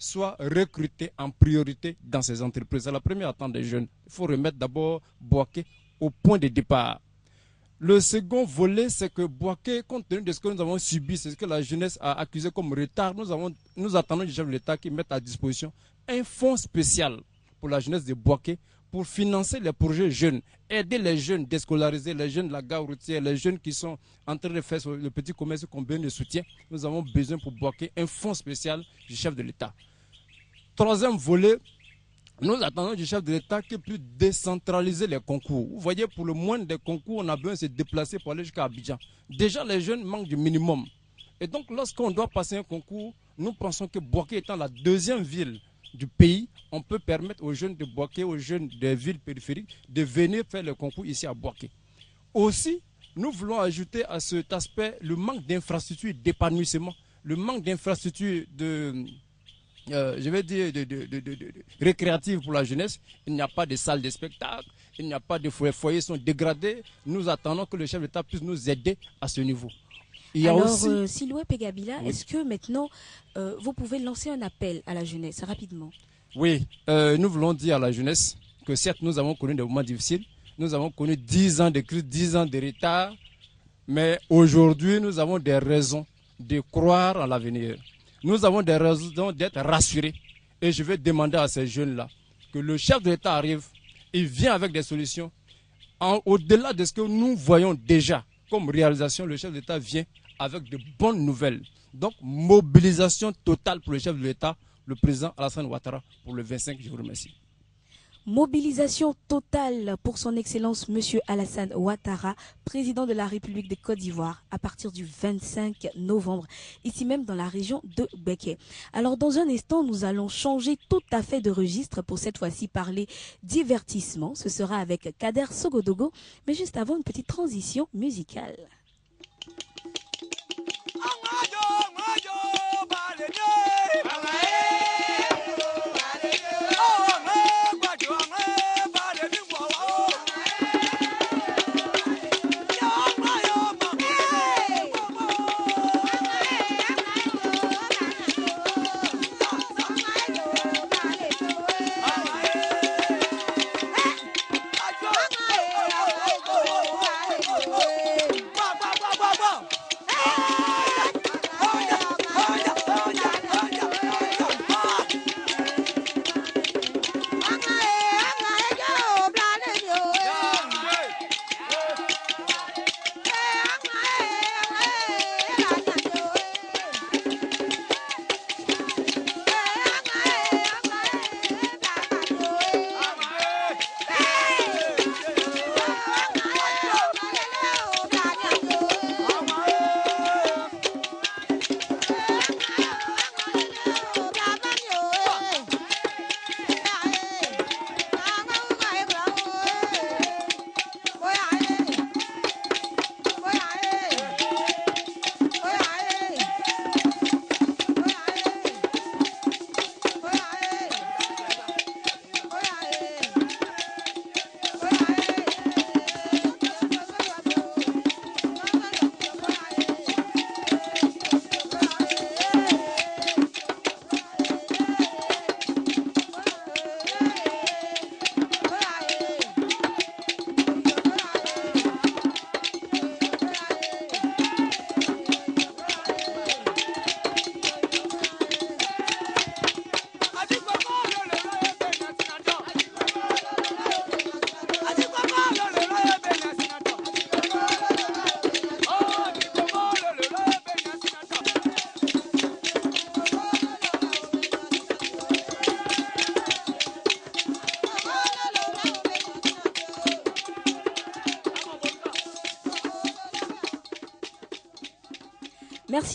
soient recrutés en priorité dans ces entreprises. C'est la première attente des jeunes. Il faut remettre d'abord Boaké au point de départ. Le second volet, c'est que Boaké, compte tenu de ce que nous avons subi, c'est ce que la jeunesse a accusé comme retard, nous, avons, nous attendons du chef de l'État qui mette à disposition un fonds spécial pour la jeunesse de Boaké pour financer les projets jeunes, aider les jeunes déscolarisés, les jeunes de la gare routière, les jeunes qui sont en train de faire le petit commerce besoin de soutien. Nous avons besoin pour Boaké un fonds spécial du chef de l'État. Troisième volet, nous attendons du chef de l'État qu'il puisse décentraliser les concours. Vous voyez, pour le moins des concours, on a besoin de se déplacer pour aller jusqu'à Abidjan. Déjà, les jeunes manquent du minimum. Et donc, lorsqu'on doit passer un concours, nous pensons que Boaké étant la deuxième ville du pays, on peut permettre aux jeunes de Boaké, aux jeunes des villes périphériques, de venir faire le concours ici à Boaké. Aussi, nous voulons ajouter à cet aspect le manque d'infrastructures d'épanouissement, le manque d'infrastructures de, euh, je vais dire, de, récréatives pour la jeunesse. Il n'y a pas de salle de spectacle, il n'y a pas de foyers, foyers sont dégradés. Nous attendons que le chef d'État puisse nous aider à ce niveau. Il y a Alors, aussi... Euh, Siloué Pegabila, est-ce que maintenant, euh, vous pouvez lancer un appel à la jeunesse rapidement? Oui, nous voulons dire à la jeunesse que certes, nous avons connu des moments difficiles. Nous avons connu 10 ans de crise, 10 ans de retard. Mais aujourd'hui, nous avons des raisons de croire en l'avenir. Nous avons des raisons d'être rassurés. Et je vais demander à ces jeunes-là que le chef de l'État arrive, il vient avec des solutions. Au-delà de ce que nous voyons déjà comme réalisation, le chef de l'État vient avec de bonnes nouvelles. Donc, mobilisation totale pour le chef de l'État, le président Alassane Ouattara, pour le 25. Je vous remercie. Mobilisation totale pour son Excellence Monsieur Alassane Ouattara, président de la République de Côte d'Ivoire, à partir du 25 novembre, ici même dans la région de Beke. Alors dans un instant, nous allons changer tout à fait de registre pour cette fois-ci parler divertissement. Ce sera avec Kader Sogodogo, mais juste avant une petite transition musicale.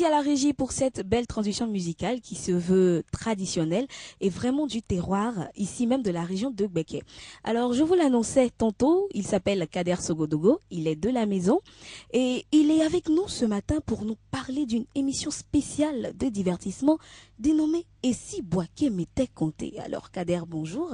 À la régie pour cette belle transition musicale qui se veut traditionnelle et vraiment du terroir, ici même de la région de Gbeke. Alors, je vous l'annonçais tantôt, il s'appelle Kader Sogodogo, il est de la maison et il est avec nous ce matin pour nous parler d'une émission spéciale de divertissement dénommée Et si Boaké m'était compté? Alors, Kader, bonjour.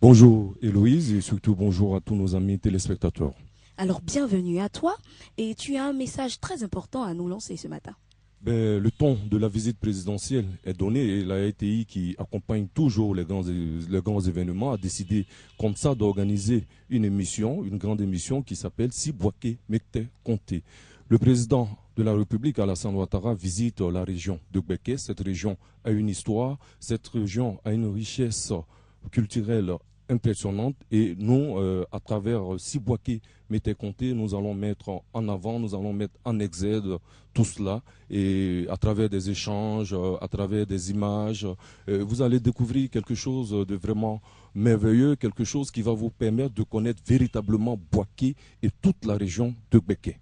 Bonjour Héloïse et surtout bonjour à tous nos amis téléspectateurs. Alors bienvenue à toi et tu as un message très important à nous lancer ce matin. Ben, le ton de la visite présidentielle est donné et la RTI qui accompagne toujours les grands, les grands événements a décidé comme ça d'organiser une émission, une grande émission qui s'appelle Si Boaké Mekte Comté. Le président de la République, Alassane Ouattara, visite la région de Gbeke. Cette région a une histoire, cette région a une richesse culturelle impressionnante. Et nous, euh, à travers Sibouaké Mété Comté, nous allons mettre en avant, nous allons mettre en exergue tout cela. Et à travers des échanges, euh, à travers des images, euh, vous allez découvrir quelque chose de vraiment merveilleux, quelque chose qui va vous permettre de connaître véritablement Boaké et toute la région de Béké.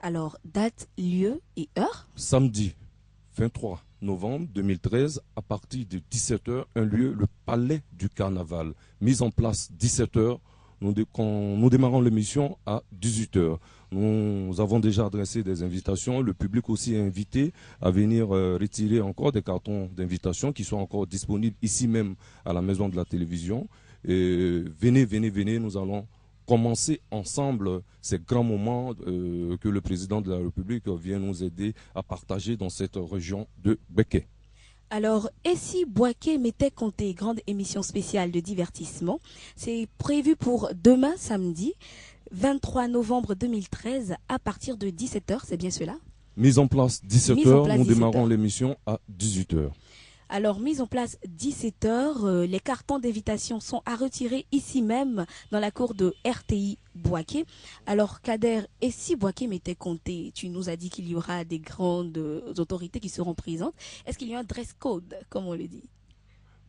Alors, date, lieu et heure? Samedi 23 novembre 2013, à partir de 17h, un lieu, le Palais du Carnaval. Mise en place 17h. Nous, nous démarrons l'émission à 18h. Nous avons déjà adressé des invitations. Le public aussi est invité à venir euh, retirer encore des cartons d'invitation qui sont encore disponibles ici même à la maison de la télévision. Venez, venez, venez, nous allons commencer ensemble ces grands moments euh, que le président de la République vient nous aider à partager dans cette région de Beke. Alors, et si Boaké mettait compté grande émission spéciale de divertissement? C'est prévu pour demain, samedi, 23 novembre 2013, à partir de 17h, c'est bien cela? Mise en place 17h, nous démarrons l'émission à 18h. Alors, mise en place 17 heures, euh, les cartons d'invitation sont à retirer ici même dans la cour de RTI Boaké. Alors, Kader, et si Boaké m'était compté, tu nous as dit qu'il y aura des grandes autorités qui seront présentes. Est-ce qu'il y a un dress code, comme on le dit?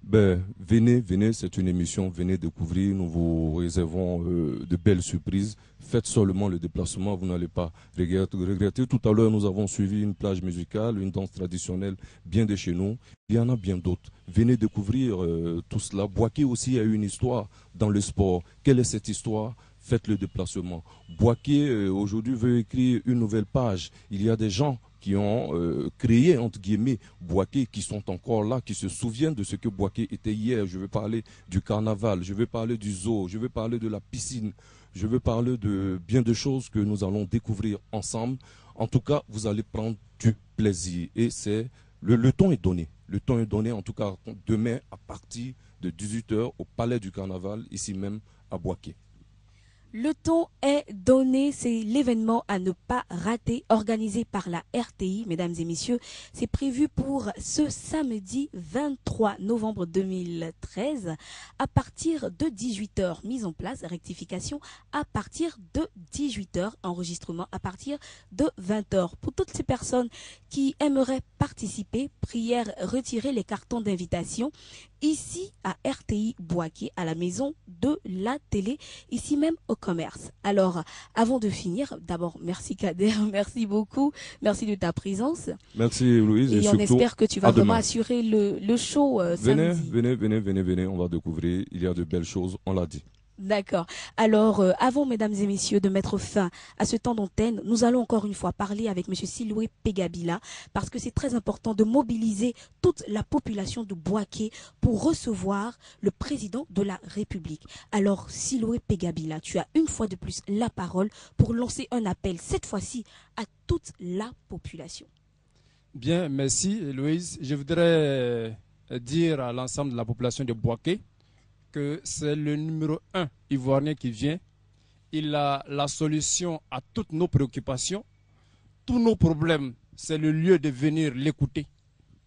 Ben, venez, venez, c'est une émission, venez découvrir, nous vous réservons euh, de belles surprises. Faites seulement le déplacement, vous n'allez pas regretter. Tout à l'heure, nous avons suivi une plage musicale, une danse traditionnelle bien de chez nous. Il y en a bien d'autres. Venez découvrir euh, tout cela. Boaké aussi a une histoire dans le sport. Quelle est cette histoire? Faites le déplacement. Boaké, euh, aujourd'hui, veut écrire une nouvelle page. Il y a des gens qui ont euh, créé, entre guillemets, Boaké, qui sont encore là, qui se souviennent de ce que Boaké était hier. Je veux parler du carnaval, je veux parler du zoo, je veux parler de la piscine, je veux parler de bien de choses que nous allons découvrir ensemble. En tout cas, vous allez prendre du plaisir. Et c'est le, le est donné. Le temps est donné, en tout cas, demain à partir de 18h au Palais du Carnaval, ici même à Boaké. Le ton est donné, c'est l'événement à ne pas rater, organisé par la RTI, mesdames et messieurs. C'est prévu pour ce samedi 23 novembre 2013 à partir de 18h. Mise en place, rectification à partir de 18h, enregistrement à partir de 20h. Pour toutes ces personnes qui aimeraient participer, prière retirer les cartons d'invitation ici à RTI Boaké, à la maison de la télé, ici même au commerce. Alors, avant de finir, d'abord, merci Kader, merci beaucoup, merci de ta présence. Merci Louise. Et, on espère que tu vas vraiment assurer le, le show euh, venez, Venez, venez, venez, venez, on va découvrir, il y a de belles choses, on l'a dit. D'accord. Alors, euh, avant, mesdames et messieurs, de mettre fin à ce temps d'antenne, nous allons encore une fois parler avec Monsieur Siloué Pegabila, parce que c'est très important de mobiliser toute la population de Boaké pour recevoir le président de la République. Alors, Siloué Pegabila, tu as une fois de plus la parole pour lancer un appel, cette fois-ci, à toute la population. Bien, merci, Louise. Je voudrais dire à l'ensemble de la population de Boaké, c'est le numéro un ivoirien qui vient. Il a la solution à toutes nos préoccupations, tous nos problèmes. C'est le lieu de venir l'écouter,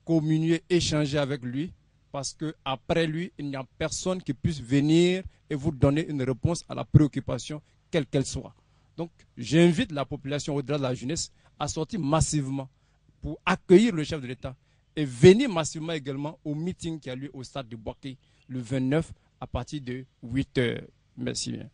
communier, échanger avec lui, parce que après lui, il n'y a personne qui puisse venir et vous donner une réponse à la préoccupation, quelle qu'elle soit. Donc, j'invite la population au-delà de la jeunesse à sortir massivement pour accueillir le chef de l'État et venir massivement également au meeting qui a lieu au stade de Boaké le 29 à partir de 8 heures. Merci bien.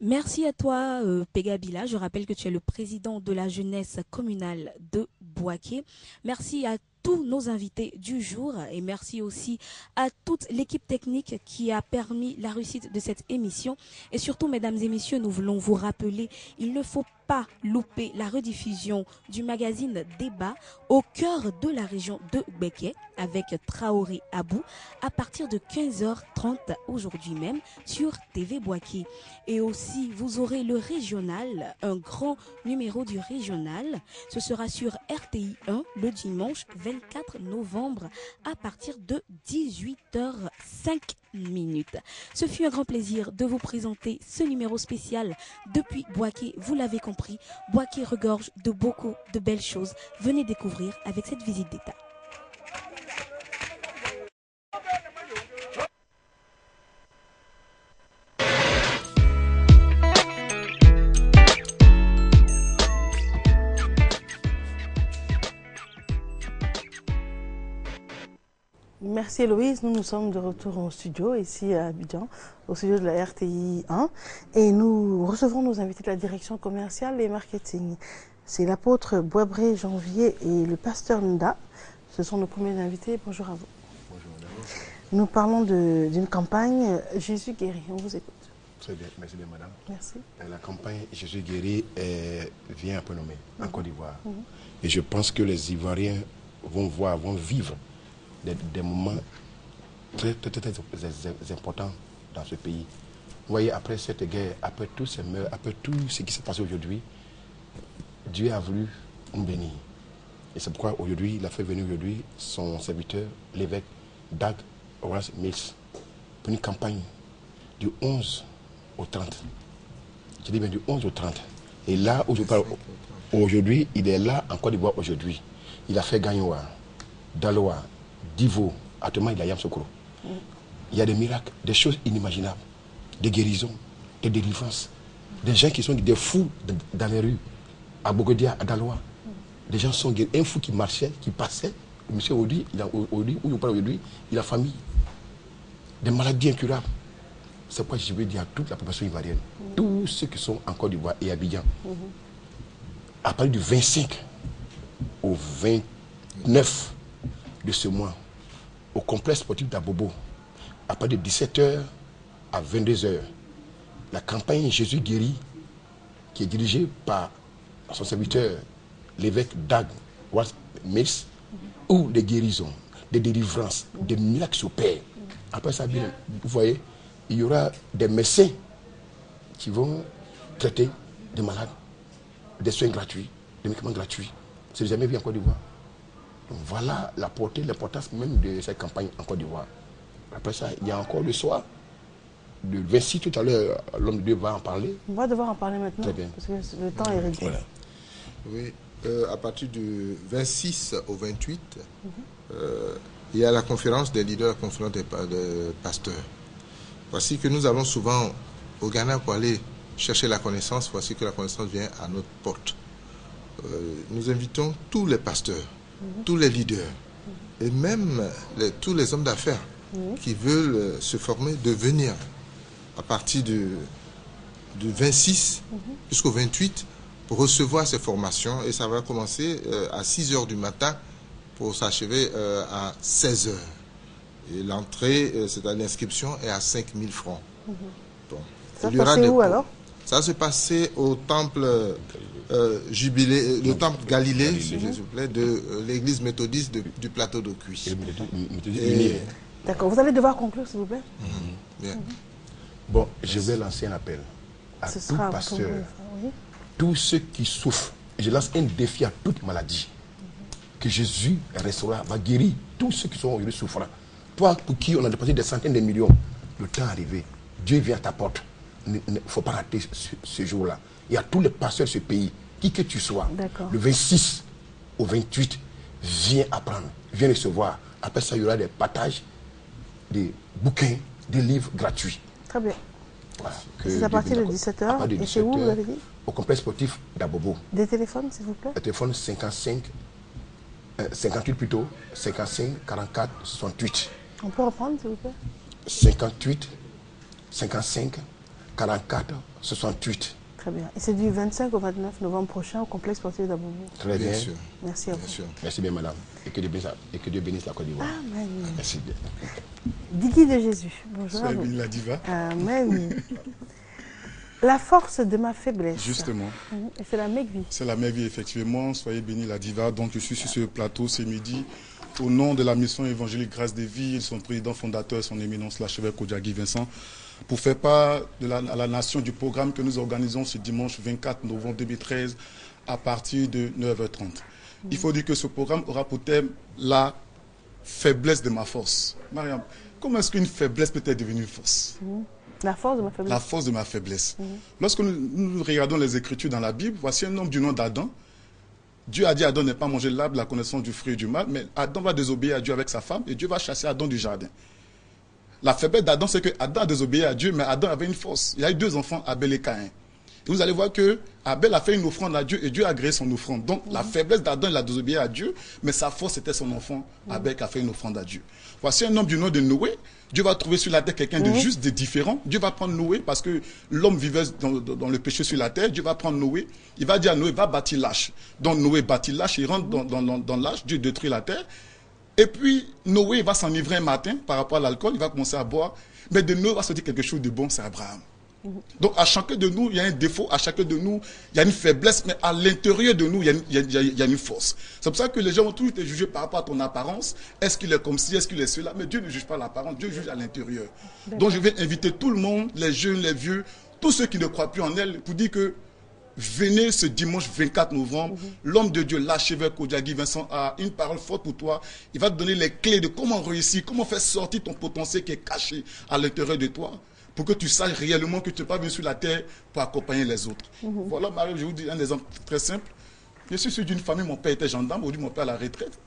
Merci à toi, euh, Pegabila. Je rappelle que tu es le président de la jeunesse communale de Boaké. Merci à tous nos invités du jour et merci aussi à toute l'équipe technique qui a permis la réussite de cette émission. Et surtout, mesdames et messieurs, nous voulons vous rappeler, il ne faut pas louper la rediffusion du magazine Débat au cœur de la région de Beke avec Traoré Abou à partir de 15h30 aujourd'hui même sur TV Boaki. Et aussi, vous aurez le régional, un grand numéro du régional. Ce sera sur RTI 1 le dimanche 24 novembre à partir de 18h05 minutes. Ce fut un grand plaisir de vous présenter ce numéro spécial depuis Boaké. Vous l'avez compris, Boaké regorge de beaucoup de belles choses. Venez découvrir avec cette visite d'État. Merci Héloïse, nous nous sommes de retour au studio, ici à Abidjan, au studio de la RTI 1, et nous recevons nos invités de la direction commerciale et marketing. C'est l'apôtre Boisbré Janvier et le pasteur Nda. Ce sont nos premiers invités. Bonjour à vous. Bonjour madame. Nous parlons d'une campagne Jésus guéri. On vous écoute. Très bien, merci bien madame. Merci. La campagne Jésus guéri est, vient un peu nommée en Côte d'Ivoire. Et je pense que les Ivoiriens vont voir, vont vivre des, des moments très, très, très, très importants dans ce pays. Vous voyez, après cette guerre, après tous ces meurtres, après tout ce qui s'est passé aujourd'hui, Dieu a voulu nous bénir. Et c'est pourquoi aujourd'hui, il a fait venir aujourd'hui son serviteur, l'évêque Dag Horace Mills, pour une campagne du 11 au 30. Je dis bien du 11 au 30. Et là où je parle aujourd'hui, il est là en Côte d'Ivoire aujourd'hui. Il a fait Gagnoa, Daloa, Divo, actuellement il a Yam Sokoro. Il y a des miracles, des choses inimaginables, des guérisons, des délivrances, des gens qui sont des fous dans les rues, à Bogodia, à Daloa. Des gens sont guéris. Un fou qui marchait, qui passait, monsieur aujourd'hui, il a, où je parle aujourd'hui, il a famille. Des maladies incurables. C'est pourquoi je veux dire à toute la population ivoirienne, tous ceux qui sont en Côte d'Ivoire et Abidjan, à partir du 25 au 29 de ce mois, au complexe sportif d'Abobo, à partir de 17h à 22h, la campagne Jésus guéri, qui est dirigée par son serviteur, l'évêque Dag Mills, où des guérisons, des délivrances, des miracles s'opèrent. Après ça, vous voyez, il y aura des médecins qui vont traiter des malades, des soins gratuits, des médicaments gratuits. C'est jamais vu en Côte d'Ivoire. Donc voilà la portée, l'importance même de cette campagne en Côte d'Ivoire. Après ça, il y a encore le soir, le 26 tout à l'heure, l'homme de Dieu va en parler. On va devoir en parler maintenant, Très bien. parce que le temps est réduit. Voilà. Oui, euh, à partir du 26 au 28, euh, il y a la conférence des leaders, la conférence des pasteurs. Voici que nous allons souvent au Ghana pour aller chercher la connaissance. Voici que la connaissance vient à notre porte. Euh, nous invitons tous les pasteurs, tous les leaders et même les- tous les hommes d'affaires qui veulent euh, se former de venir à partir du, du 26 jusqu'au 28 pour recevoir ces formations et ça va commencer euh, à 6 heures du matin pour s'achever euh, à 16 heures. Et l'entrée, euh, c'est à l'inscription, est à 5 000 francs. Bon. Ça y aura passait des où alors? Ça se passait au temple euh, Jubilé, euh, le temple Galilée, s'il vous plaît, de euh, l'église méthodiste de- du plateau unir. D'accord, vous allez devoir conclure, s'il vous plaît. Bien. Bon, je vais lancer un appel à Ce tout pasteur. Oui. tous ceux qui souffrent. Je lance un défi à toute maladie. Que Jésus restaurera, va guérir tous ceux qui sont aujourd'hui souffrants. Toi, pour qui on a dépassé des centaines de millions, le temps est arrivé. Dieu vient à ta porte. Il ne faut pas rater ce, ce jour-là. Il y a tous les pasteurs de ce pays, qui que tu sois, le 26 au 28, viens apprendre, viens recevoir. Après ça, il y aura des partages, des bouquins, des livres gratuits. Très bien. Voilà, C'est à partir de bénisse. 17 heures. À partir de Et c'est où, 17 vous heures, avez dit? Au complexe sportif d'Abobo. Des téléphones, s'il vous plaît? Le téléphone 55, euh, 58 plutôt, 55 44 68. On peut reprendre, s'il vous plaît? 58 55 44 68. Très bien. Et c'est du 25 au 29 novembre prochain au complexe sportif d'Abobo. Très bien. Bien sûr, Merci à bien vous. sûr. Merci bien, madame. Et que Dieu bénisse, et que Dieu bénisse la Côte d'Ivoire. Amen. Merci bien. Digui de Jésus. Bonjour Sois vous. béni la diva. Amen. La force de ma faiblesse. Justement. Mhm. Et c'est la vie. C'est la vie, effectivement. Soyez bénis, la diva. Donc, je suis sur ce plateau ce midi. Au nom de la mission évangélique Grâce des Vies, son président fondateur, son éminence, l'archevêque Kodjagi Vincent, pour faire part de la, à la nation du programme que nous organisons ce dimanche 24 novembre 2013 à partir de 9h30. Il faut dire que ce programme aura pour thème la faiblesse de ma force. Mariam, comment est-ce qu'une faiblesse peut être devenue une force? La force de ma faiblesse. La force de ma faiblesse. Lorsque nous, regardons les Écritures dans la Bible, voici un homme du nom d'Adam. Dieu a dit à Adam n'est pas manger l'arbre la connaissance du fruit et du mal, mais Adam va désobéir à Dieu avec sa femme et Dieu va chasser Adam du jardin. La faiblesse d'Adam, c'est que Adam a désobéi à Dieu, mais Adam avait une force. Il a eu deux enfants, Abel et Caïn. Et vous allez voir que Abel a fait une offrande à Dieu et Dieu a agréé son offrande. Donc la mhm. faiblesse d'Adam, il a désobéi à Dieu, mais sa force c'était son enfant, mhm. Abel, qui a fait une offrande à Dieu. Voici un homme du nom de Noé. Dieu va trouver sur la terre quelqu'un de mhm. juste, de différent. Dieu va prendre Noé parce que l'homme vivait dans, le péché sur la terre. Dieu va prendre Noé. Il va dire à Noé, va bâtir l'âche. Donc Noé bâtit l'âche, il rentre dans, dans l'âche, Dieu détruit la terre. Et puis Noé va s'enivrer un matin par rapport à l'alcool, il va commencer à boire. Mais de Noé va se dire quelque chose de bon, c'est Abraham. Donc à chacun de nous, il y a un défaut, à chacun de nous, il y a une faiblesse, mais à l'intérieur de nous, il y, a, une force. C'est pour ça que les gens vont toujours te juger par rapport à ton apparence. Est-ce qu'il est comme ci, est-ce qu'il est cela? Mais Dieu ne juge pas l'apparence, Dieu juge à l'intérieur. Donc je vais inviter tout le monde, les jeunes, les vieux, tous ceux qui ne croient plus en elle, pour dire que venez ce dimanche 24 novembre, mhm. l'homme de Dieu, l'archevêque Kodjagi Vincent, a une parole forte pour toi. Il va te donner les clés de comment réussir, comment faire sortir ton potentiel qui est caché à l'intérieur de toi pour que tu saches réellement que tu n'es pas venu sur la terre pour accompagner les autres. Mhm. Voilà, Marie, je vous dis un exemple très simple. Je suis issu d'une famille, mon père était gendarme, aujourd'hui mon père à la retraite.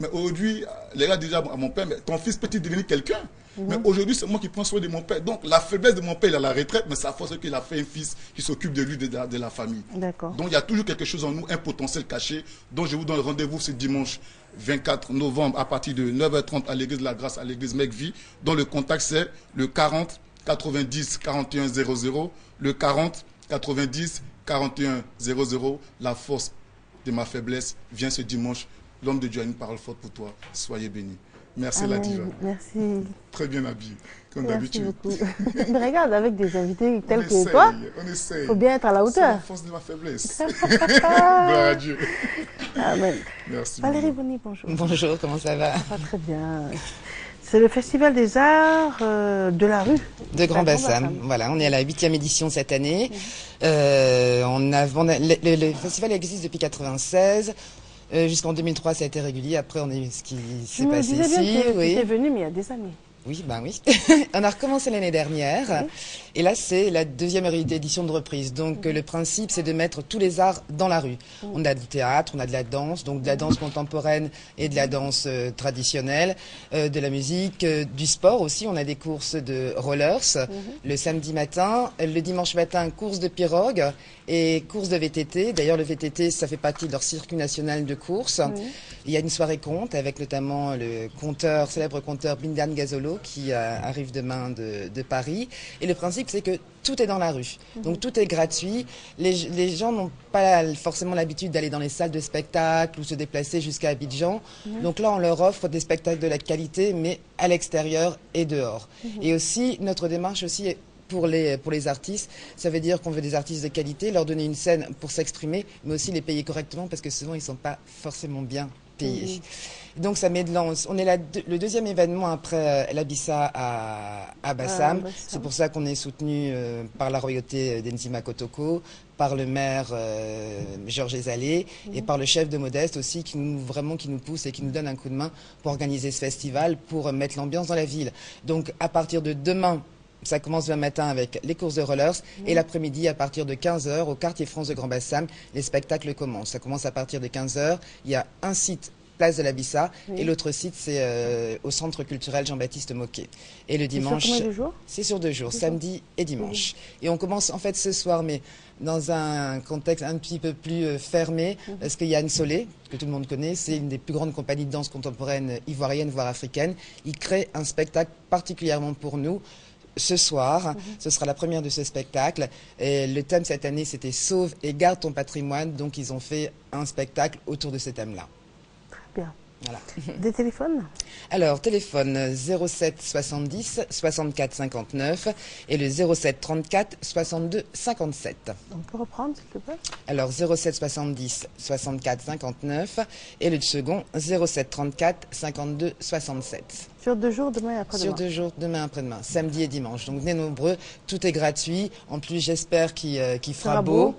Mais aujourd'hui, les gars disent à mon père, mais ton fils peut-il devenir quelqu'un? Mhm. Mais aujourd'hui, c'est moi qui prends soin de mon père. Donc la faiblesse de mon père, il est à la retraite, mais sa force, c'est qu'il a fait un fils qui s'occupe de lui, de la, de la famille. Donc il y a toujours quelque chose en nous, un potentiel caché. Donc je vous donne rendez-vous ce dimanche 24 novembre à partir de 9h30 à l'église de la Grâce, à l'église McVie, dont le contact c'est le 40 90 41 00, le 40 90 41 00. La force de ma faiblesse vient ce dimanche. L'homme de Dieu a une parole forte pour toi. Soyez bénis. Merci la diva. Merci. Très bien habillé, comme d'habitude. Mais regarde, avec des invités tels que toi, il faut bien être à la hauteur. C'est la force de ma faiblesse. Gloire à Dieu. Amen. Merci. Valérie Bonny, bonjour. Bonjour, comment ça va? Ça va très bien. C'est le Festival des Arts euh, de la rue. De Grand Bassam. Voilà, on est à la huitième édition cette année. Euh, on a, le, festival existe depuis 96. Euh, jusqu'en 2003, ça a été régulier. Après, on a eu ce qui s'est passé ici. oui. venu, mais il y a des années. Oui, ben oui. on a recommencé l'année dernière. Et là, c'est la deuxième édition de reprise. Donc, le principe, c'est de mettre tous les arts dans la rue. On a du théâtre, on a de la danse, donc de la danse contemporaine et de la danse euh, traditionnelle, euh, de la musique, euh, du sport aussi. On a des courses de rollers le samedi matin, le dimanche matin, course de pirogue et course de VTT. D'ailleurs, le VTT, ça fait partie de leur circuit national de course. Il y a une soirée conte avec notamment le célèbre conteur Bindan Gazolo qui euh, arrive demain de, Paris. Et le principe, c'est que tout est dans la rue. Mhm. Donc tout est gratuit. Les, gens n'ont pas forcément l'habitude d'aller dans les salles de spectacle ou se déplacer jusqu'à Abidjan. Mhm. Donc là, on leur offre des spectacles de la qualité, mais à l'extérieur et dehors. Mhm. Et aussi, notre démarche aussi est pour les, pour les artistes. Ça veut dire qu'on veut des artistes de qualité, leur donner une scène pour s'exprimer, mais aussi les payer correctement parce que souvent ils ne sont pas forcément bien payés. Donc ça met de lance. On est le deuxième événement après euh, l'Abissa à, à Bassam. Ah, C'est pour ça qu'on est soutenu euh, par la royauté d'Enzima Kotoko, par le maire euh, Georges Ezalé et mhm. par le chef de Modeste aussi qui nous vraiment qui nous pousse et qui nous donne un coup de main pour organiser ce festival, pour mettre l'ambiance dans la ville. Donc à partir de demain ça commence le matin avec les courses de rollers et l'après-midi à partir de 15h au quartier France de Grand Bassam, les spectacles commencent. Ça commence à partir de 15h. Il y a un site place de la Bissa et l'autre site c'est euh, au centre culturel Jean-Baptiste Moquet. Et le dimanche C'est sur deux jours, samedi et dimanche. Et on commence en fait ce soir mais dans un contexte un petit peu plus euh, fermé parce qu'il y a une Solé que tout le monde connaît, c'est une des plus grandes compagnies de danse contemporaine ivoirienne voire africaine. Il crée un spectacle particulièrement pour nous ce soir. Mhm. Ce sera la première de ce spectacle. Et le thème cette année, c'était Sauve et garde ton patrimoine. Donc, ils ont fait un spectacle autour de ce thème-là. Très bien. Voilà. Des téléphones Alors, téléphone 07 70 64 59 et le 07 34 62 57. On peut reprendre, s'il te plaît? Alors 07 70 64 59 et le second 07 34 52 67. Sur deux jours, demain et après-demain Sur deux jours, demain après-demain, samedi et dimanche. Donc venez nombreux, tout est gratuit. En plus, j'espère qu'il euh, fera beau.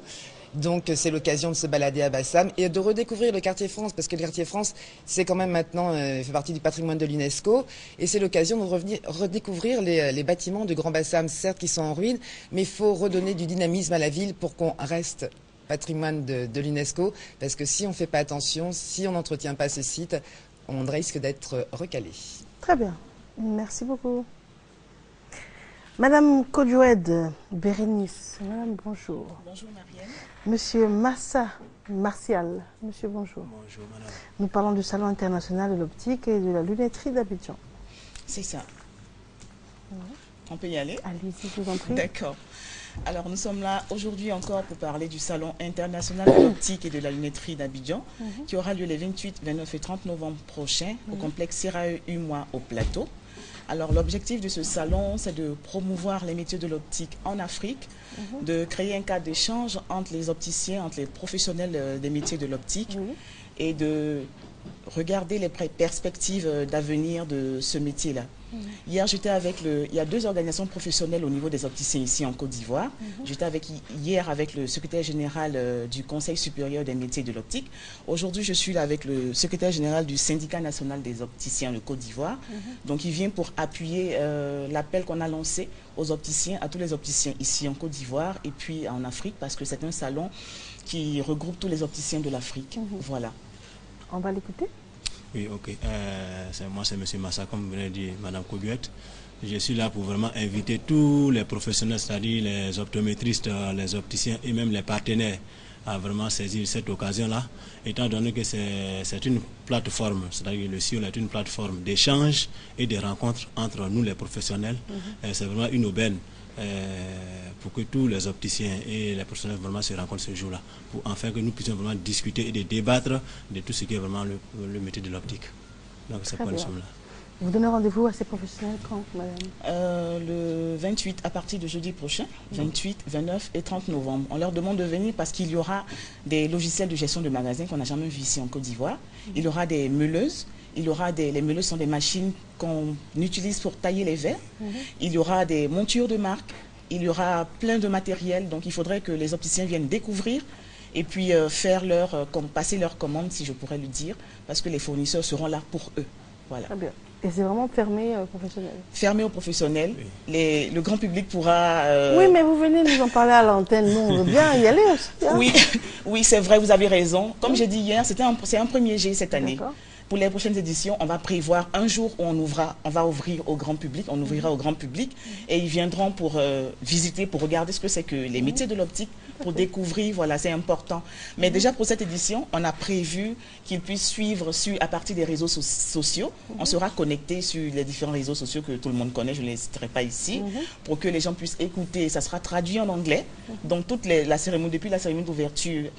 Donc c'est l'occasion de se balader à Bassam et de redécouvrir le quartier France parce que le quartier France c'est quand même maintenant euh, fait partie du patrimoine de l'UNESCO et c'est l'occasion de revenir redécouvrir les, euh, les bâtiments de Grand Bassam certes qui sont en ruine mais il faut redonner du dynamisme à la ville pour qu'on reste patrimoine de, de l'UNESCO parce que si on ne fait pas attention, si on n'entretient pas ce site, on risque d'être recalé. Très bien. Merci beaucoup. Madame Kodjoued Bérénice, Madame, bonjour. Bonjour Marielle. Monsieur Massa Martial, Monsieur, bonjour. Bonjour madame. Nous parlons du Salon international de l'optique et de la lunetterie d'Abidjan. C'est ça. On peut y aller? Allez-y, je vous en prie. D'accord. Alors nous sommes là aujourd'hui encore pour parler du Salon international de l'optique et de la lunetterie d'Abidjan qui aura lieu les 28, 29 et 30 novembre prochains au complexe Sirae UMOA au plateau. Alors l'objectif de ce salon, c'est de promouvoir les métiers de l'optique en Afrique, de créer un cadre d'échange entre les opticiens, entre les professionnels euh, des métiers de l'optique et de regarder les perspectives euh, d'avenir de ce métier-là. Hier, j'étais avec le. Il y a deux organisations professionnelles au niveau des opticiens ici en Côte d'Ivoire. J'étais avec hier avec le secrétaire général euh, du Conseil supérieur des métiers de l'optique. Aujourd'hui, je suis là avec le secrétaire général du syndicat national des opticiens de Côte d'Ivoire. Donc, il vient pour appuyer euh, l'appel qu'on a lancé aux opticiens, à tous les opticiens ici en Côte d'Ivoire et puis en Afrique, parce que c'est un salon qui regroupe tous les opticiens de l'Afrique. Voilà. On va l'écouter Oui, ok. Euh, moi, c'est M. Massa, comme vous venez de dire, Mme Koguette. Je suis là pour vraiment inviter tous les professionnels, c'est-à-dire les optométristes, euh, les opticiens et même les partenaires à vraiment saisir cette occasion-là, étant donné que c'est une plateforme, c'est-à-dire le CIOL est une plateforme d'échange et de rencontres entre nous les professionnels. Euh, c'est vraiment une aubaine pour que tous les opticiens et les professionnels vraiment se rencontrent ce jour-là, pour enfin que nous puissions vraiment discuter et de débattre de tout ce qui est vraiment le, le métier de l'optique. Donc c'est pourquoi nous sommes là. Vous donnez rendez-vous à ces professionnels quand, madame? Euh, le 28 à partir de jeudi prochain, 28, 29 et 30 novembre. On leur demande de venir parce qu'il y aura des logiciels de gestion de magasins qu'on n'a jamais vu ici en Côte d'Ivoire. Il y aura des meuleuses. Il y aura des, les meuleuses sont des machines qu'on utilise pour tailler les verres. Il y aura des montures de marque. Il y aura plein de matériel. Donc il faudrait que les opticiens viennent découvrir et puis euh, faire leur, euh, comme, passer leur commande, si je pourrais le dire, parce que les fournisseurs seront là pour eux. Voilà. Très bien. Et c'est vraiment fermé euh, professionnel? Fermé aux professionnels. Les- le grand public pourra. euh, Oui, mais vous venez nous en parler à l'antenne. Nous, on veut bien y aller aussi. hein. Oui, oui, c'est vrai, vous avez raison. Comme j'ai dit hier, c'était un, c'est un premier jet cette année. Pour les prochaines éditions, on va prévoir un jour où on ouvrira, on va ouvrir au grand public, on ouvrira au grand public, et ils viendront pour euh, visiter, pour regarder ce que c'est que les métiers de l'optique, pour découvrir, voilà, c'est important. Mais déjà pour cette édition, on a prévu qu'ils puissent suivre sur, à partir des réseaux so- sociaux. On sera connecté sur les différents réseaux sociaux que tout le monde connaît, je ne les citerai pas ici, pour que les gens puissent écouter. Ça sera traduit en anglais. Donc toute la cérémonie, depuis la cérémonie d'ouverture,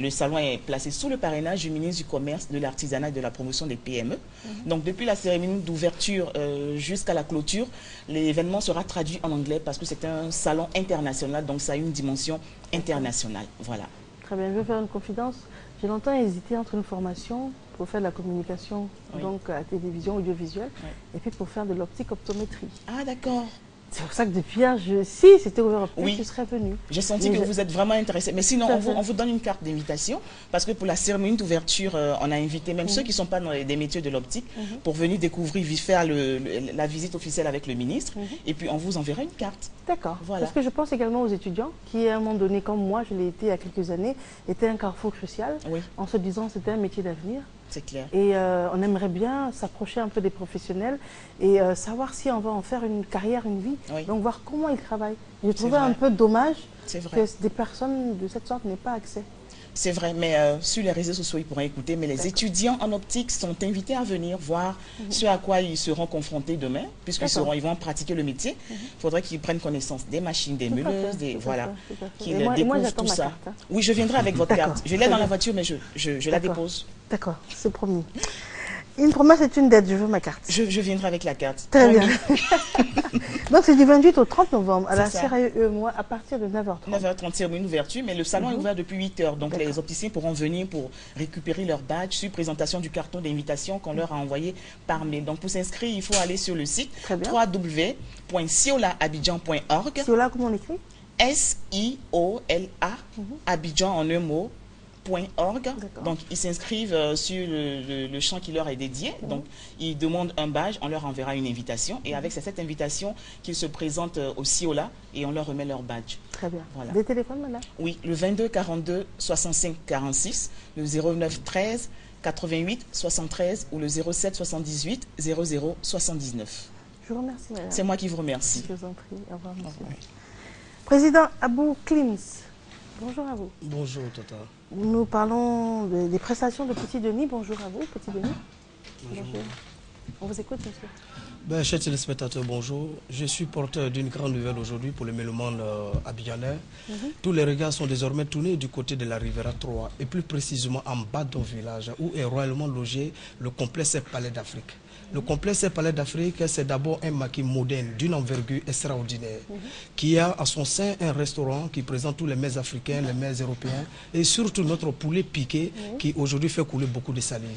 le salon est placé sous le parrainage du ministre du Commerce, de l'Artisanat et de la Promotion des PME. Donc depuis la cérémonie d'ouverture euh, jusqu'à la clôture, l'événement sera traduit en anglais parce que c'est un salon international, donc ça a une dimension internationale. Voilà. Très bien, je vais faire une confidence. J'ai longtemps hésité entre une formation pour faire de la communication, Oui. donc à télévision, audiovisuelle, Oui. et puis pour faire de l'optique optométrie. Ah d'accord. C'est pour ça que depuis hier, je... si c'était ouvert Oui. je serais venue. J'ai senti Mais que je- vous êtes vraiment intéressé. Mais sinon, on vous, fait. on vous donne une carte d'invitation parce que pour la cérémonie d'ouverture, euh, on a invité même ceux qui ne sont pas dans les, des métiers de l'optique pour venir découvrir, faire le- le- la visite officielle avec le ministre. Et puis, on vous enverra une carte. D'accord. Voilà. Parce que je pense également aux étudiants qui, à un moment donné, comme moi, je l'ai été il y a quelques années, étaient un carrefour crucial Oui, en se disant que c'était un métier d'avenir. C'est clair. Et euh, on aimerait bien s'approcher un peu des professionnels et euh, savoir si on va en faire une carrière, une vie. Oui. Donc voir comment ils travaillent. J'ai trouvé vrai. un peu dommage que des personnes de cette sorte n'aient pas accès. C'est vrai, mais euh, sur les réseaux sociaux, ils pourront écouter. Mais les étudiants en optique sont invités à venir voir ce à quoi ils seront confrontés demain, puisqu'ils seront, ils vont pratiquer le métier. Il faudrait qu'ils prennent connaissance des machines, des meuleuses, des voilà, qu'ils découvrent tout ça. carte, hein. Oui, je viendrai avec votre carte. Je l'ai dans la voiture, mais je, je, je la dépose. D'accord, c'est promis. Une promesse est une dette, je veux ma carte. Je, je viendrai avec la carte. Très bien. Donc c'est du 28 au 30 novembre à la. CRAE moi à partir de 9h30. 9h30, c'est une ouverture, mais le salon Mhm. est ouvert depuis 8h. Donc les opticiens pourront venir pour récupérer leur badge sur présentation du carton d'invitation qu'on leur a envoyé par mail. Donc pour s'inscrire, il faut aller sur le site www.siolaabidjan.org. Siola, comment on écrit? S-I-O-L-A, Abidjan en un mot. .org. Donc, ils s'inscrivent euh, sur le, le- le champ qui leur est dédié. Donc, ils demandent un badge, on leur enverra une invitation. Et avec cette invitation, qu'ils se présentent euh, au CIOLA et on leur remet leur badge. Très bien. Voilà. Des téléphones, madame? Oui, le 22 42 65 46, le 09 13 88 73 ou le 07 78 00 79. Je vous remercie, madame. C'est moi qui vous remercie. Je vous en prie. Au revoir, monsieur. Président Abou Klims, bonjour à vous. Bonjour, Tata. Nous parlons de- des prestations de Petit Denis. Bonjour à vous, Petit Denis. Bonjour. On vous écoute, monsieur. Ben, chers téléspectateurs, bonjour. Je suis porteur d'une grande nouvelle aujourd'hui pour les mélomanes euh, abidjanais. Mhm. Tous les regards sont désormais tournés du côté de la Riviera 3 et plus précisément en bas d'un village où est royalement logé le complexe Palais d'Afrique. Le complexe Palais d'Afrique, c'est d'abord un maquis moderne d'une envergure extraordinaire qui a à son sein un restaurant qui présente tous les mets africains, les mets européens et surtout notre poulet piqué qui aujourd'hui fait couler beaucoup de salive.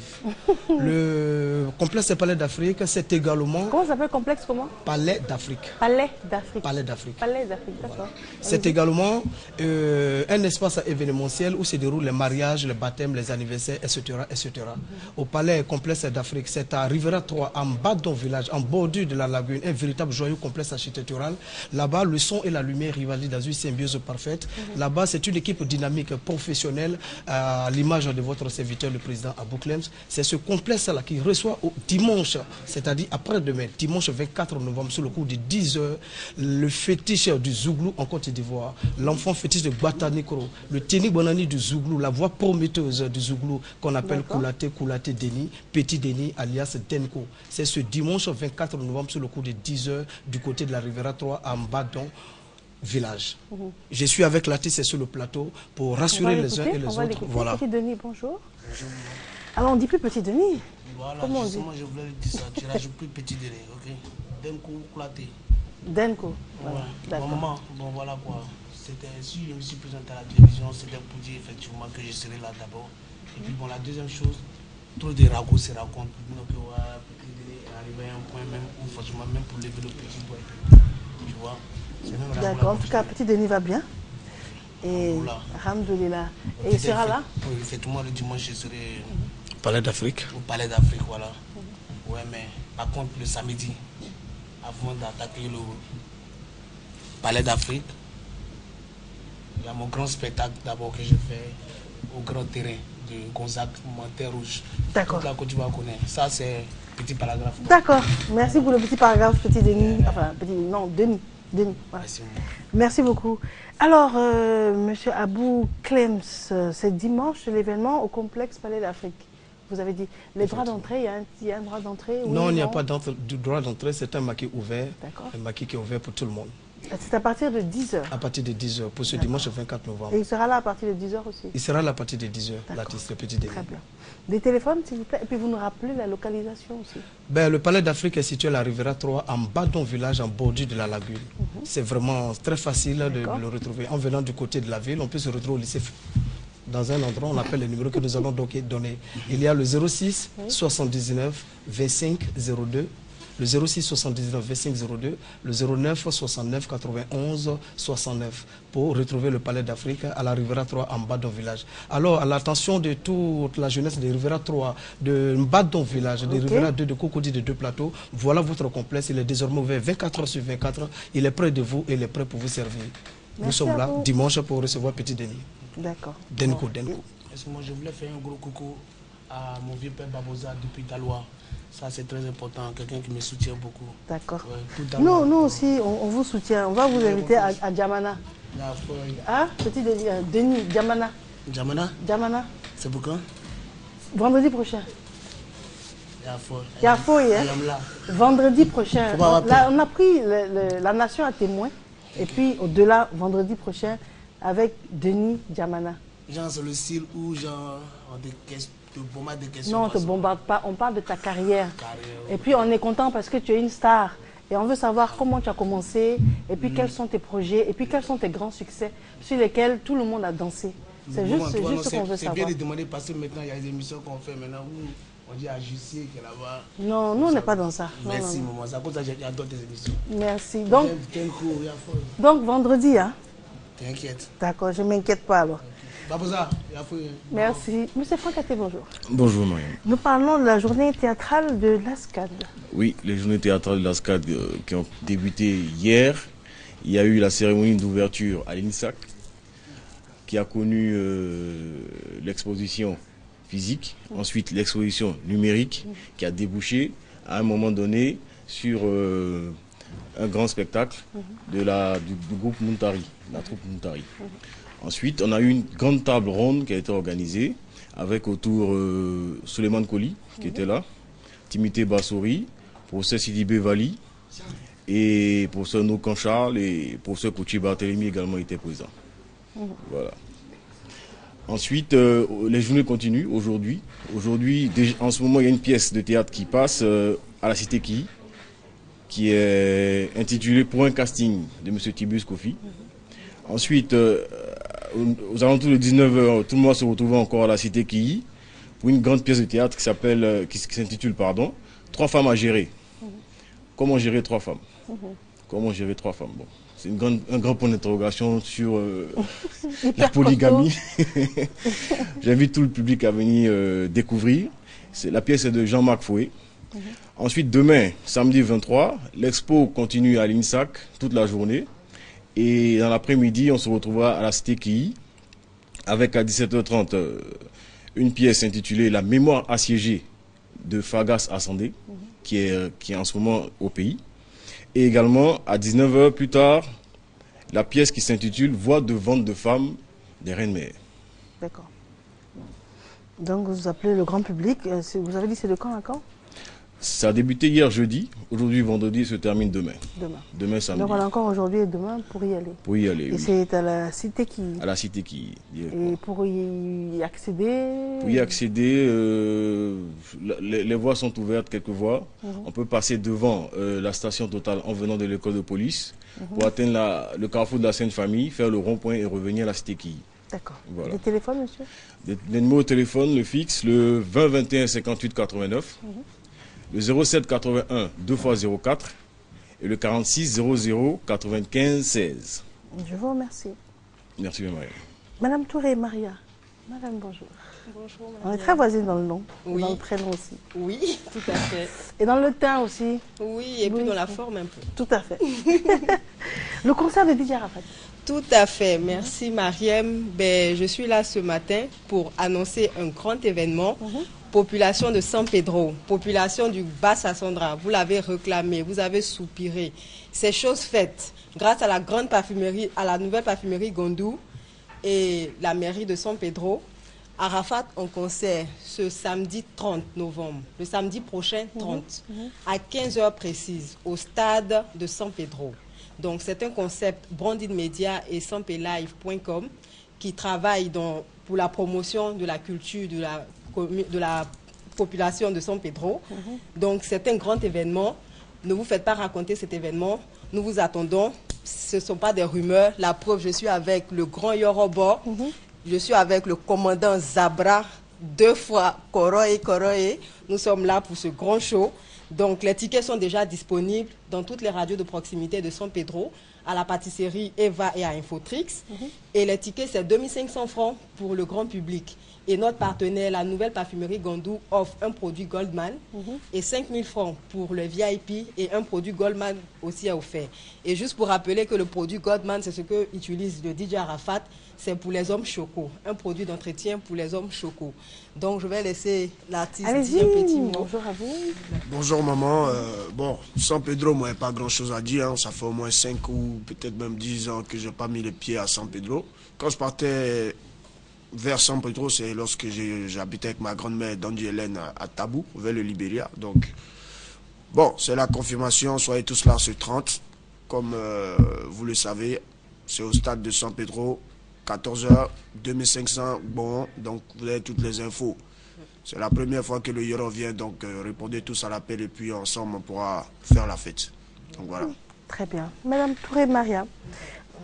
Le complexe Palais d'Afrique, c'est également Comment ça s'appelle complexe comment Palais d'Afrique. Palais d'Afrique. Palais d'Afrique. Palais d'Afrique, d'accord. C'est également euh, un espace événementiel où se déroulent les mariages, les baptêmes, les anniversaires, etc. etc. Au palais complexe d'Afrique, c'est à Rivera 3, en bas d'un village, en bordure de la lagune, un véritable joyeux complexe architectural. Là-bas, le son et la lumière rivalisent dans une symbiose parfaite. Là-bas, c'est une équipe dynamique, professionnelle, à l'image de votre serviteur, le président Abou. C'est ce complexe-là qui reçoit au dimanche, c'est-à-dire après-demain, dimanche 24 novembre, sur le cours de 10 heures, le fétiche du Zouglou en Côte d'Ivoire, l'enfant fétiche de Batanikro, le Teni Bonani du Zouglou, la voix prometteuse du Zouglou qu'on appelle D'accord. Koulate Koulate Deni, Petit Deni alias Denko. C'est ce dimanche 24 novembre sur le cours de 10 heures du côté de la Riviera 3 à Mbadon village. Mhm. Je suis avec l'artiste sur le plateau pour rassurer les uns et les on va autres. Voilà. Petit Denis, bonjour. Alors, on dit plus Petit Denis. Voilà, Comment on dit? justement, je voulais dire ça. Tu rajoutes plus petit délai, ok? D'un coup, claté. Denko. Voilà. Ouais. Bon D'accord. moment, bon voilà quoi. C'était, si je me suis présenté à la télévision, c'était pour dire effectivement que je serai là d'abord. Et puis bon, la deuxième chose, trop de ragots se racontent. Donc arrivé à un point même où franchement, même pour lever le petit doigt, tu vois. D'accord. En tout cas, Petit Denis va bien. Et Alhamdoulilah. Alhamdoulilah. Et il sera là Oui, effectivement, le dimanche, je serai Au Palais d'Afrique. au Palais d'Afrique, voilà. Ouais, mais par contre, le samedi, avant d'attaquer le Palais d'Afrique, il y a mon grand spectacle d'abord que je fais au grand terrain de Gonzague, Monterre Rouge. D'accord. Toute la Côte d'Ivoire connaît. Ça, c'est petit paragraphe. D'accord. Merci pour le petit paragraphe, Petit Denis. Enfin, Petit non, Denis. Denis. Voilà. Merci. Merci beaucoup. Alors, euh, Monsieur Abou Clems, euh, c'est dimanche l'événement au complexe Palais d'Afrique. Vous avez dit les droits d'entrée, il y a un, il y a un droit d'entrée oui, Non, il n'y a pas de droit d'entrée, c'est un maquis ouvert. D'accord. Un maquis qui est ouvert pour tout le monde. C'est à partir de 10h. À partir de 10h, pour ce dimanche 24 novembre. Et il sera là à partir de 10h aussi. Il sera là à partir de 10h, D'accord. l'artiste, le petit délai. Très bien. Des téléphones, s'il vous plaît. Et puis vous nous rappelez la localisation aussi. Ben, le palais d'Afrique est situé à la Riviera 3, en bas d'un village, en bordure de la lagune. C'est vraiment très facile de, le retrouver. En venant du côté de la ville, on peut se retrouver au lycée. Dans un endroit, on appelle le numéro que nous allons donc donner. Il y a le 06 79 25 02, le 06 79 25 02, le 09 69 91 69 pour retrouver le palais d'Afrique à la Riviera 3 en bas d'un village. Alors, à l'attention de toute la jeunesse de Riviera 3, de Mbadon village, de Ok. Riviera 2, de Cocody, de deux plateaux, voilà votre complexe. Il est désormais ouvert 24 heures sur 24. Il est près de vous et il est prêt pour vous servir. Nous sommes là vous. dimanche pour recevoir Petit Denis. D'accord. Denko, Denko. Moi, je voulais faire un gros coucou à mon vieux père Babosa depuis Dalois. Ça, c'est très important. Quelqu'un qui me soutient beaucoup. D'accord. Ouais. Nous, nous aussi, on, on vous soutient. On va vous inviter à, à Djamana. La feuille. Ah, petit Denis, euh, Denis, Djamana. Jamana, Djamana. c'est pour quand? Vendredi prochain. Il y a fouille, hein? Vendredi prochain. On, là, on a pris le- le- la nation à témoin. Et puis, au-delà, vendredi prochain, avec Denis Djamana. Genre, c'est le style où, genre, on te ques- te bombarde des questions. Non, on ne te bombarde pas. On parle de ta carrière. Et puis, on est content parce que tu es une star. Et on veut savoir comment tu as commencé, et puis quels sont tes projets, et puis quels sont tes grands succès sur lesquels tout le monde a dansé. C'est juste, c'est juste ce qu'on veut C'est savoir. bien de demander parce que maintenant, il y a des émissions qu'on fait maintenant où on dit à Jussier qui est là-bas. Non, nous, on n'est pas dans ça. Non, Merci, non, non. maman. C'est à cause de ça j'adore tes émissions. Merci. Donc, donc vendredi, hein T'inquiète. D'accord, je ne m'inquiète pas alors. Merci. Monsieur Franck Até, bonjour. Bonjour Mariam. Nous parlons de la journée théâtrale de l'ASCAD. Oui, les journées théâtrales de l'ASCAD euh, qui ont débuté hier. Il y a eu la cérémonie d'ouverture à l'INSAC qui a connu euh, l'exposition physique, ensuite l'exposition numérique qui a débouché à un moment donné sur euh, un grand spectacle de la, du, du groupe Muntari, la troupe Muntari. Ensuite, on a eu une grande table ronde qui a été organisée avec autour euh, Suleiman Koli qui était là, Timité Bassouri, professeur Sidibé Vali et professeur Nokan Charles et professeur Kouchi Barthélémy également étaient présents. Voilà. Ensuite, euh, les journées continuent aujourd'hui. Aujourd'hui, en ce moment, il y a une pièce de théâtre qui passe euh, à la Cité Qui, qui est intitulée Pour un casting de M. Tibus Kofi. Ensuite, euh, aux, alentours de 19h, tout le monde se retrouver encore à la Cité Qui pour une grande pièce de théâtre qui s'appelle, euh, qui, s'intitule, pardon, Trois femmes à gérer. Comment gérer trois femmes? Comment gérer trois femmes? Bon, c'est un grand point d'interrogation sur euh, la polygamie. J'invite tout le public à venir euh, découvrir. C'est, la pièce est de Jean-Marc Fouet. Ensuite, demain, samedi 23, l'expo continue à l'INSAC toute la journée. Et dans l'après-midi, on se retrouvera à la Cité Qui avec à 17h30 euh, une pièce intitulée La mémoire assiégée de Fagas Assandé, qui, est, euh, qui est en ce moment au pays. Et également, à 19h plus tard, la pièce qui s'intitule Voix de vente de femmes des reines mères. D'accord. Donc, vous appelez le grand public. euh, Vous avez dit c'est de quand à quand? Ça a débuté hier jeudi, aujourd'hui vendredi, et se termine demain. Demain. Demain samedi. Donc, on a encore aujourd'hui et demain pour y aller. Pour y aller, Et oui. c'est à la cité qui. À la cité qui. Et pour y accéder. Pour y accéder, euh, les, les voies sont ouvertes, quelques voies. Mhm. On peut passer devant euh, la station totale en venant de l'école de police Mhm. pour atteindre la- le carrefour de la Sainte-Famille, faire le rond-point et revenir à la cité qui. D'accord. Voilà. Les téléphones, monsieur? Les, numéros de téléphone, le fixe, le 20 21 58 89, Mhm. Le 07 81 2 x 04 et le 46 00 95 16. Je vous remercie. Merci, Marie. Madame Touré, Maria. Madame, bonjour. Bonjour. On est très voisines dans le nom. Oui. Dans le prénom aussi. Oui, tout à fait. Et dans le teint aussi. Oui, et puis dans la forme un peu. Tout à fait. le concert de Didier Arafat. Tout à fait. Merci Mariem. Ben, je suis là ce matin pour annoncer un grand événement. Population de San Pedro, population du Bas-Sassandra, vous l'avez réclamé, vous avez soupiré. C'est chose faite grâce à la grande parfumerie, à la nouvelle parfumerie Gondou et la mairie de San Pedro. Arafat en concert ce samedi 30 novembre, le samedi prochain 30, à 15h précises, au stade de San Pedro. Donc c'est un concept Branded Media et sampelive.com qui travaille dans- pour la promotion de la culture de la, de la population de San Pedro. Donc c'est un grand événement. Ne vous faites pas raconter cet événement. Nous vous attendons. Ce ne sont pas des rumeurs. La preuve, je suis avec le grand Yorobo. Je suis avec le commandant Zabra, deux fois Koroe Koroe. Nous sommes là pour ce grand show. Donc les tickets sont déjà disponibles dans toutes les radios de proximité de San Pedro, à la pâtisserie Eva et à Infotrix. Et les tickets, c'est 2500 francs pour le grand public. Et notre partenaire, la nouvelle parfumerie Gondou, offre un produit Goldman et 5000 francs pour le VIP et un produit Goldman aussi est offert. Et juste pour rappeler que le produit Goldman, c'est ce que utilise le DJ Arafat, c'est pour les hommes chocos, un produit d'entretien pour les hommes chocos. Donc je vais laisser l'artiste Allez-y, dire un petit mot. bonjour à vous. Bonjour maman. Euh, bon, San Pedro, moi, il n'y a pas grand chose à dire. hein. Ça fait au moins 5 ou peut-être même 10 ans que je n'ai pas mis les pieds à San Pedro. Quand je partais vers San Pedro, c'est lorsque j'habitais avec ma grand-mère Dandy Hélène à, à Tabou, vers le Libéria. Donc, bon, c'est la confirmation. Soyez tous là ce 30. Comme euh, vous le savez, c'est au stade de San Pedro, 14h, 2500 bon. Donc, vous avez toutes les infos C'est la première fois que le Yoro vient, donc euh, répondez tous à l'appel et puis ensemble on pourra faire la fête. Donc voilà. Très bien. Madame Touré Maria,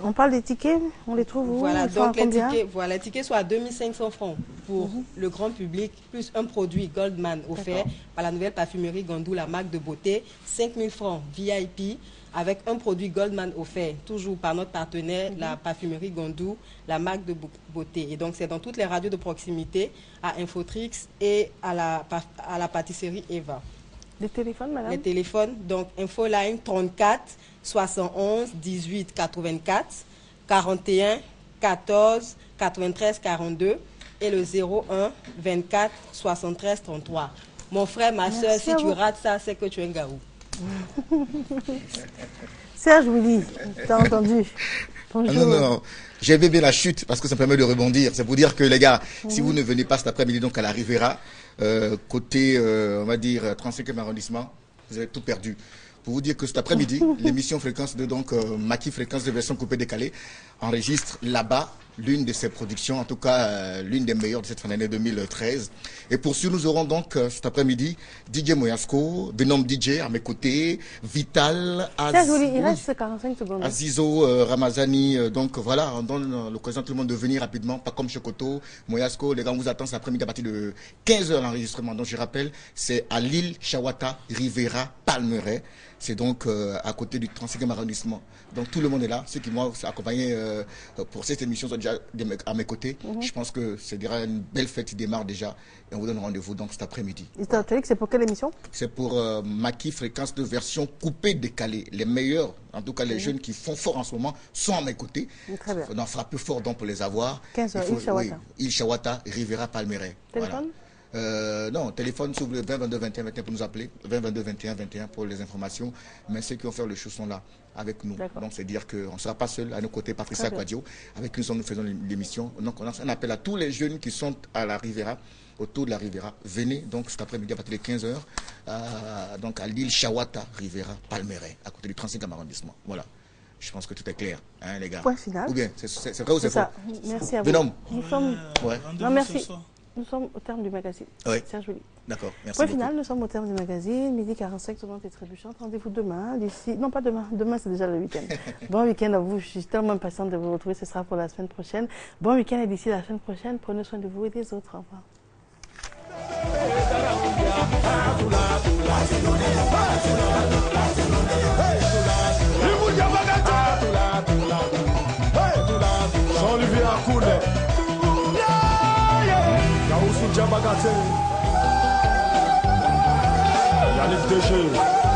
on parle des tickets, on les trouve où? Voilà, donc les tickets, voilà, les tickets sont à 2500 francs pour le grand public, plus un produit Goldman offert par la nouvelle parfumerie Gandou, la marque de beauté. 5000 francs VIP avec un produit Goldman offert, toujours par notre partenaire, la parfumerie Gandou, la marque de beau- beauté. Et donc, c'est dans toutes les radios de proximité, à Infotrix et à la, à la pâtisserie Eva. Les téléphones, madame? Les téléphones, donc Infoline 34 71 18 84 41 14 93 42 et le 01 24 73 33. Mon frère, ma soeur, si tu rates ça, c'est que tu es un gaou. Serge Willy, t'as entendu Bonjour. Ah non, non, non. J'ai bien la chute parce que ça me permet de rebondir. C'est pour dire que les gars, si vous ne venez pas cet après-midi donc à la Rivera, euh, côté, euh, on va dire, 35e arrondissement, vous avez tout perdu. Pour vous dire que cet après-midi, l'émission Fréquence de donc euh, Maki Fréquence de version coupée décalée enregistre là-bas l'une de ses productions, en tout cas euh, l'une des meilleures de cette fin d'année 2013. Et pour nous aurons donc euh, cet après-midi DJ Moyasco, Venom DJ à mes côtés, Vital, Az- Serge Willy, il reste 45 secondes. Azizo, euh, Ramazani, euh, donc voilà, on donne l'occasion à tout le monde de venir rapidement, pas comme Chocoto, Moyasco, les gars, on vous attend cet après-midi à partir de 15h l'enregistrement. Donc je rappelle, c'est à Lille, Chawata, Rivera, Palmeret. C'est donc euh, à côté du 35e arrondissement. Donc tout le monde est là. Ceux qui m'ont accompagné euh, pour cette émission sont déjà à mes côtés. Mhm. Je pense que c'est déjà une belle fête qui démarre déjà. Et on vous donne rendez-vous donc cet après-midi. C'est pour quelle émission? C'est pour euh, Maki Fréquence de version coupée décalée. Les meilleurs, en tout cas les Mhm. jeunes qui font fort en ce moment, sont à mes côtés. Très bien. On en fera plus fort donc pour les avoir. 15 heures, Il faut- Île Shawata. Oui, Île Shawata, Rivera Palmeret. Téléphone? Euh, non, téléphone sur le 20 22 21 21 pour nous appeler. 20 22 21 21 pour les informations. Mais ceux qui ont fait le show sont là avec nous. Donc c'est dire qu'on ne sera pas seul à nos côtés, Patricia. Quadio, avec qui nous, nous faisons l'émission. Donc on lance un appel à tous les jeunes qui sont à la Rivera, autour de la Rivera. Venez donc cet après-midi à partir de 15h, donc à l'île Shawata, Rivera, Palmeret, à côté du 35e arrondissement. Voilà. Je pense que tout est clair, hein, les gars. Point final. Ou bien, c'est vrai ou c'est C'est faux? Ça. Merci à vous. Sommes. Ouais. Non, merci. Nous sommes au terme du magazine. Ouais. Serge Willy. D'accord, merci Point final, nous sommes au terme du magazine, midi 45, tournante et trébuchante. Rendez-vous demain, d'ici. Non, pas demain. Demain, c'est déjà le week-end. bon week-end à vous. Je suis tellement impatiente de vous retrouver. Ce sera pour la semaine prochaine. Bon week-end et d'ici la semaine prochaine, prenez soin de vous et des autres. Au revoir. Y'a les déchets.